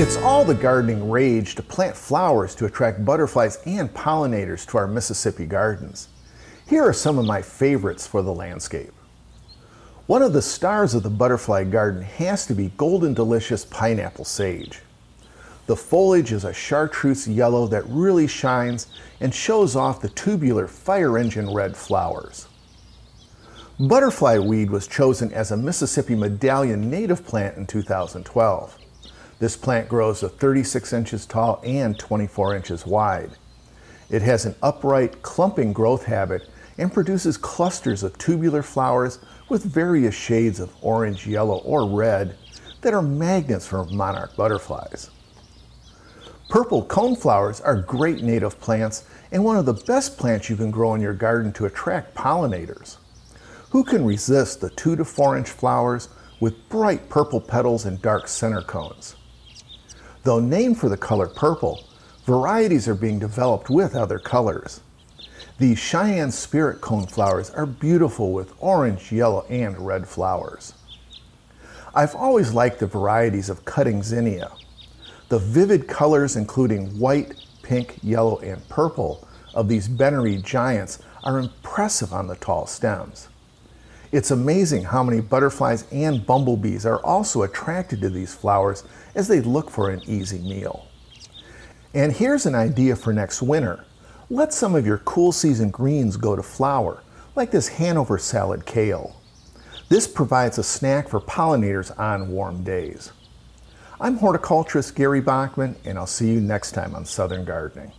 It's all the gardening rage to plant flowers to attract butterflies and pollinators to our Mississippi gardens. Here are some of my favorites for the landscape. One of the stars of the butterfly garden has to be Golden Delicious Pineapple Sage. The foliage is a chartreuse yellow that really shines and shows off the tubular fire engine red flowers. Butterfly weed was chosen as a Mississippi medallion native plant in 2012. This plant grows to 36 inches tall and 24 inches wide. It has an upright, clumping growth habit and produces clusters of tubular flowers with various shades of orange, yellow, or red that are magnets for monarch butterflies. Purple coneflowers are great native plants and one of the best plants you can grow in your garden to attract pollinators. Who can resist the 2 to 4 inch flowers with bright purple petals and dark center cones? Though named for the color purple, varieties are being developed with other colors. These Cheyenne Spirit coneflowers are beautiful with orange, yellow, and red flowers. I've always liked the varieties of cutting zinnia. The vivid colors including white, pink, yellow, and purple of these Benary giants are impressive on the tall stems. It's amazing how many butterflies and bumblebees are also attracted to these flowers as they look for an easy meal. And here's an idea for next winter. Let some of your cool season greens go to flower, like this Hanover salad kale. This provides a snack for pollinators on warm days. I'm horticulturist Gary Bachman, and I'll see you next time on Southern Gardening.